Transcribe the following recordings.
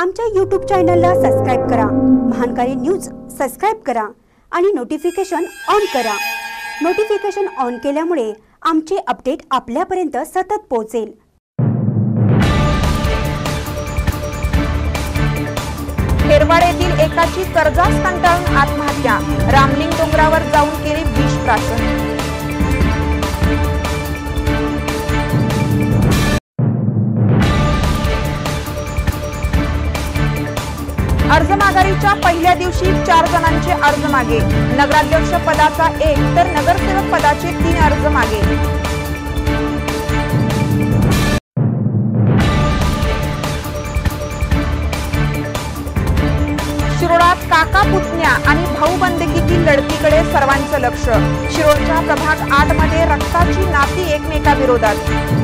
आमच्या यूट्यूब चॅनलला सबस्क्राईब करा. महानकारी न्यूज सबस्क्राईब करा आणि नोटिफिकेशन ऑन करा. नोटिफिकेशन ऑन केल्यामुळे आमचे अपडेट आपल्यापर्यंत सतत पोहोचेल. खेरवाड येथील एकाची कर्जास कंटाळून आत्महत्या. रामलिंग डोंगरावर जाऊन केली विष प्राशन. अर्ज माघारीच्या पहिल्या दिवशी चार जणांचे अर्ज मागे. नगराध्यक्ष पदाचा एक तर नगरसेवक पदाचे तीन अर्ज मागे. शिरोळात काका पुतण्या आणि भाऊ बंदकीतील लढतीकडे सर्वांचं लक्ष. शिरोळच्या प्रभाग आठमध्ये रक्ताची नाती एकमेकाविरोधात.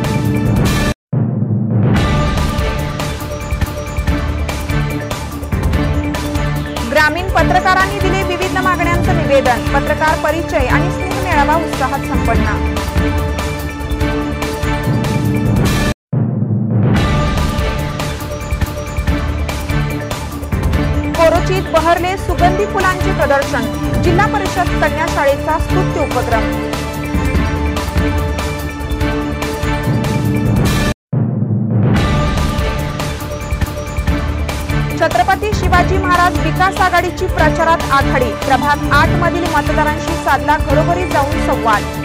पत्रकारांनी दिले विविध मागण्यांचं निवेदन. पत्रकार परिचय आणि स्नेह मेळावा उत्साहात संपन्न. कोरोचीत बहरले सुगंधी फुलांचे प्रदर्शन. जिल्हा परिषद कन्या शाळेचा स्तुत्य उपक्रम. शिवाजी महाराज विकास आघाडीची प्रचारात आघाडी. प्रभाग आठ मधील मतदारांशी साधला घरोघरी जाऊन संवाद.